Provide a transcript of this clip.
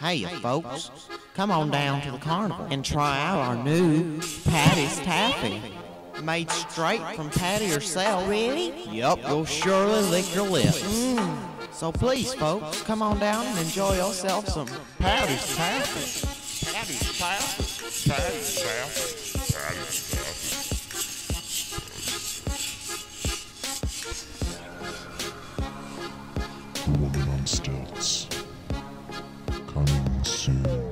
Hey, folks, come on down to the carnival and try out our new Patty's Taffy. Made straight from Patty herself. Really? Yup, you'll surely lick your lips. Mm. So please, folks, come on down and enjoy yourself some Patty's Taffy. Patty's Taffy. Patty's Taffy. Patty's Taffy. woman on stilts. Johnson.